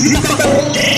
¡Me eh,